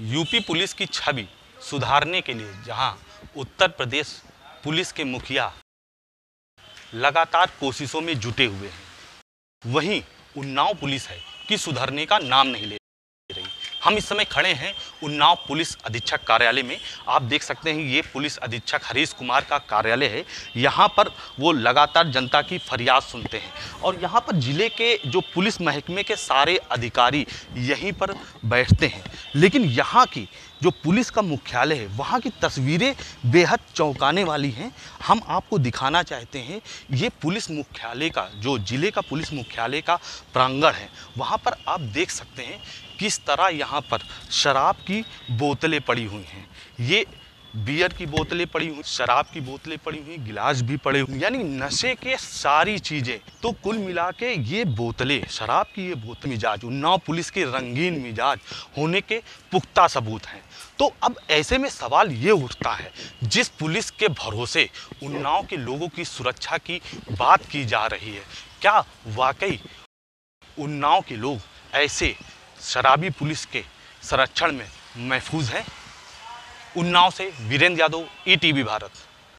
UP police की छवि सुधारने के लिए जहाँ उत्तर प्रदेश पुलिस के मुखिया लगातार कोशिशों में जुटे हुए हैं, वहीं उन्नाव पुलिस है कि सुधरने का नाम नहीं ले हम इस समय खड़े हैं उन्नाव पुलिस अधीक्षक कार्यालय में। आप देख सकते हैं ये पुलिस अधीक्षक हरीश कुमार का कार्यालय है। यहाँ पर वो लगातार जनता की फरियाद सुनते हैं और यहाँ पर ज़िले के जो पुलिस महकमे के सारे अधिकारी यहीं पर बैठते हैं। लेकिन यहाँ की जो पुलिस का मुख्यालय है, वहाँ की तस्वीरें बेहद चौंकाने वाली हैं। हम आपको दिखाना चाहते हैं, ये पुलिस मुख्यालय का, जो ज़िले का पुलिस मुख्यालय का प्रांगण है, वहाँ पर आप देख सकते हैं किस तरह यहाँ पर शराब की बोतलें पड़ी हुई हैं? ये बियर की बोतलें पड़ी हुई, शराब की बोतलें पड़ी हुई, गिलास भी पड़े हुए, यानी नशे के सारी चीज़ें। तो कुल मिला के ये बोतलें, शराब की ये बोतल मिजाज उन्नाव पुलिस के रंगीन मिजाज होने के पुख्ता सबूत हैं। तो अब ऐसे में सवाल ये उठता है, जिस पुलिस के भरोसे उन्नाव के लोगों की सुरक्षा की बात की जा रही है, क्या वाकई उन्नाव के लोग ऐसे शराबी पुलिस के संरक्षण में महफूज हैं। उन्नाव से वीरेंद्र यादव ईटीवी भारत।